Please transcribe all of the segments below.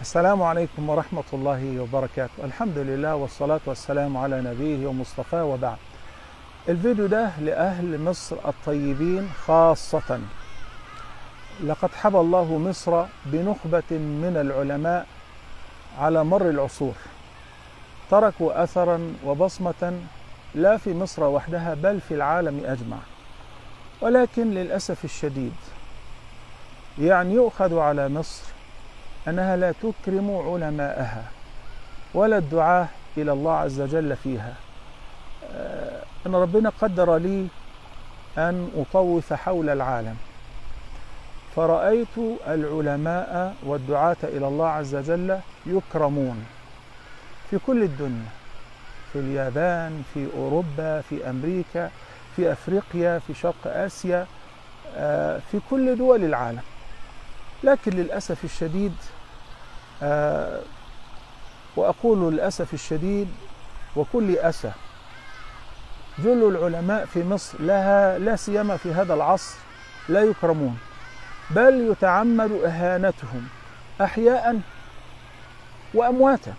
السلام عليكم ورحمة الله وبركاته. الحمد لله والصلاة والسلام على نبيه ومصطفاه وبعد. الفيديو ده لأهل مصر الطيبين خاصة. لقد حبى الله مصر بنخبة من العلماء على مر العصور. تركوا أثرا وبصمة لا في مصر وحدها بل في العالم أجمع. ولكن للأسف الشديد يعني يؤخذ على مصر أنها لا تكرم علماءها ولا الدعاة إلى الله عز وجل فيها. أن ربنا قدر لي أن أطوف حول العالم. فرأيت العلماء والدعاة إلى الله عز وجل يكرمون في كل الدنيا في اليابان في أوروبا في أمريكا في أفريقيا في شرق آسيا في كل دول العالم. لكن للأسف الشديد وأقول للأسف الشديد وكل أسى جل العلماء في مصر لها لا سيما في هذا العصر لا يكرمون بل يتعمد إهانتهم أحياء وأمواتا.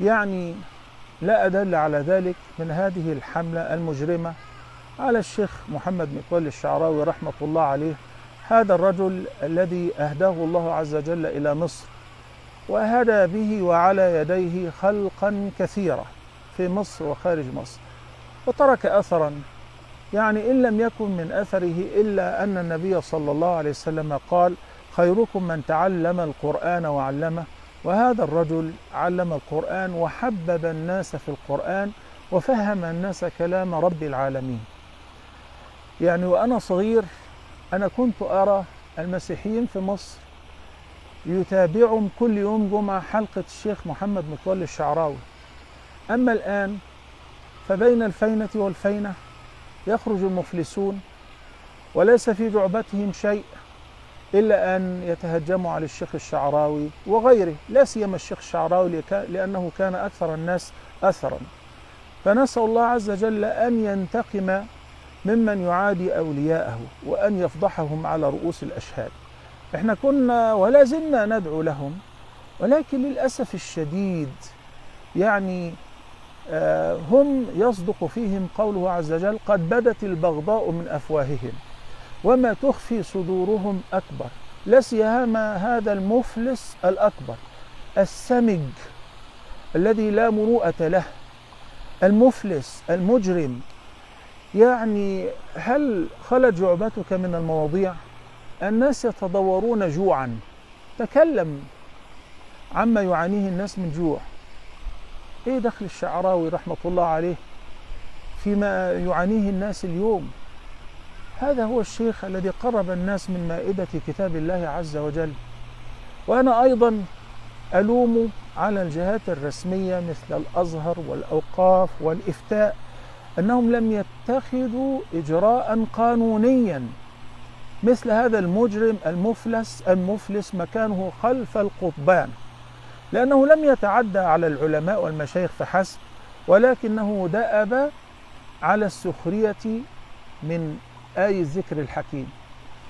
يعني لا أدل على ذلك من هذه الحملة المجرمة على الشيخ محمد مقبل الشعراوي رحمة الله عليه هذا الرجل الذي أهداه الله عز وجل إلى مصر وهدى به وعلى يديه خلقا كثيرة في مصر وخارج مصر وترك أثرا. يعني إن لم يكن من أثره إلا أن النبي صلى الله عليه وسلم قال خيركم من تعلم القرآن وعلمه وهذا الرجل علم القرآن وحبب الناس في القرآن وفهم الناس كلام رب العالمين. يعني وأنا صغير أنا كنت أرى المسيحيين في مصر يتابعهم كل يوم جمعة حلقة الشيخ محمد متولي الشعراوي. أما الآن فبين الفينة والفينة يخرج المفلسون وليس في جعبتهم شيء إلا أن يتهجموا على الشيخ الشعراوي وغيره لا سيما الشيخ الشعراوي لأنه كان أكثر الناس أثرا. فنسأل الله عز وجل أن ينتقم ممن يعادي أولياءه وأن يفضحهم على رؤوس الأشهاد. إحنا كنا ولا زلنا ندعو لهم ولكن للأسف الشديد يعني آه هم يصدق فيهم قوله عز وجل قد بدت البغضاء من أفواههم وما تخفي صدورهم أكبر. لا سيما هذا المفلس الأكبر السمج الذي لا مروءة له المفلس المجرم يعني هل خلت جعبتك من المواضيع؟ الناس يتضورون جوعا. تكلم عما يعانيه الناس من جوع. إيه دخل الشعراوي رحمة الله عليه فيما يعانيه الناس اليوم؟ هذا هو الشيخ الذي قرب الناس من مائدة كتاب الله عز وجل. وأنا أيضا ألوم على الجهات الرسمية مثل الأزهر والأوقاف والإفتاء. أنهم لم يتخذوا إجراء قانونيا مثل هذا المجرم المفلس المفلس مكانه خلف القضبان لأنه لم يتعدى على العلماء والمشايخ فحسب ولكنه دأب على السخرية من آي الذكر الحكيم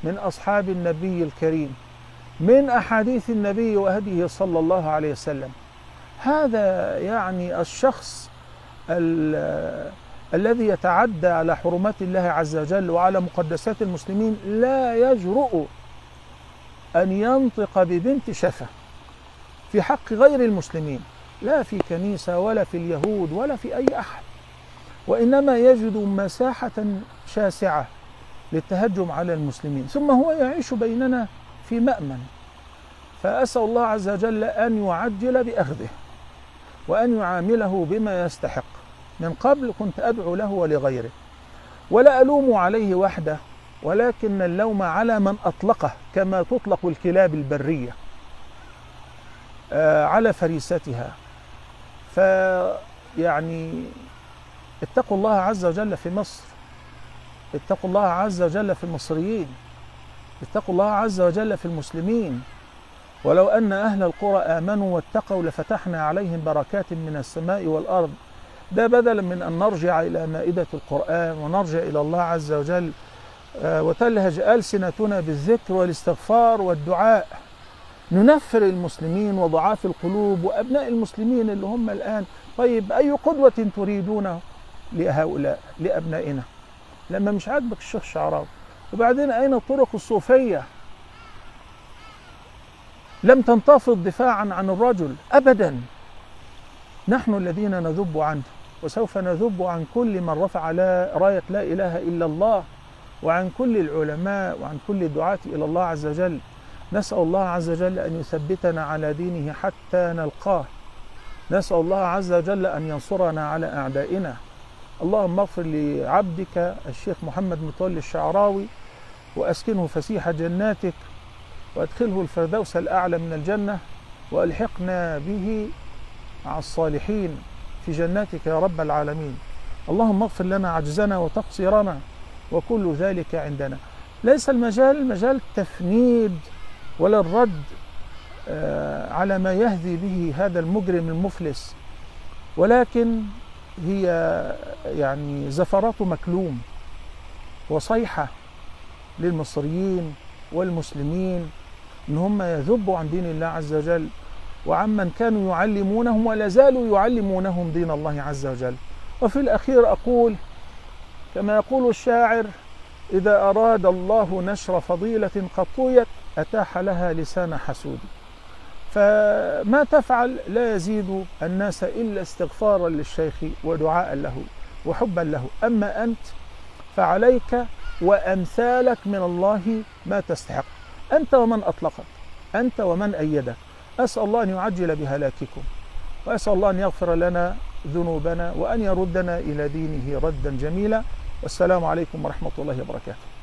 من أصحاب النبي الكريم من أحاديث النبي وهديه صلى الله عليه وسلم. هذا يعني الشخص الذي يتعدى على حرمات الله عز وجل وعلى مقدسات المسلمين لا يجرؤ أن ينطق ببنت شفة في حق غير المسلمين لا في كنيسة ولا في اليهود ولا في أي أحد. وإنما يجد مساحة شاسعة للتهجم على المسلمين. ثم هو يعيش بيننا في مأمن. فأسأل الله عز وجل أن يعجل بأخذه وأن يعامله بما يستحق. من قبل كنت أدعو له ولغيره. ولا ألوم عليه وحده ولكن اللوم على من أطلقه كما تطلق الكلاب البرية على فريستها. فيعني اتقوا الله عز وجل في مصر. اتقوا الله عز وجل في المصريين. اتقوا الله عز وجل في المسلمين. ولو أن أهل القرى آمنوا واتقوا لفتحنا عليهم بركات من السماء والأرض. ده بدلا من أن نرجع إلى مائدة القرآن ونرجع إلى الله عز وجل وتلهج ألسنتنا بالذكر والاستغفار والدعاء. ننفر المسلمين وضعاف القلوب وأبناء المسلمين اللي هم الآن. طيب أي قدوة تريدون لهؤلاء لأبنائنا؟ لما مش عاجبك الشيخ الشعراوي وبعدين أين الطرق الصوفية؟ لم تنتفض دفاعا عن الرجل أبدا. نحن الذين نذب عنه. وسوف نذب عن كل من رفع لا راية لا إله إلا الله وعن كل العلماء وعن كل الدعاة إلى الله عز وجل. نسأل الله عز وجل أن يثبتنا على دينه حتى نلقاه. نسأل الله عز وجل أن ينصرنا على أعدائنا. اللهم اغفر لعبدك الشيخ محمد متولي الشعراوي وأسكنه فسيح جناتك وأدخله الفردوس الأعلى من الجنة وألحقنا به مع الصالحين. في جناتك يا رب العالمين. اللهم اغفر لنا عجزنا وتقصيرنا وكل ذلك عندنا. ليس المجال مجال تفنيد ولا الرد على ما يهدي به هذا المجرم المفلس ولكن هي يعني زفرات مكلوم وصيحة للمصريين والمسلمين إن هم يذبوا عن دين الله عز وجل وعمن كانوا يعلمونهم ولا زالوا يعلمونهم دين الله عز وجل. وفي الأخير أقول كما يقول الشاعر إذا أراد الله نشر فضيلة قد طويت أتاح لها لسان حسود. فما تفعل لا يزيد الناس إلا استغفارا للشيخ ودعاء له وحبا له. أما أنت فعليك وأمثالك من الله ما تستحق. أنت ومن أطلقك. أنت ومن أيدك. أسأل الله أن يعجل بهلاككم وأسأل الله أن يغفر لنا ذنوبنا وأن يردنا إلى دينه ردا جميلا. والسلام عليكم ورحمة الله وبركاته.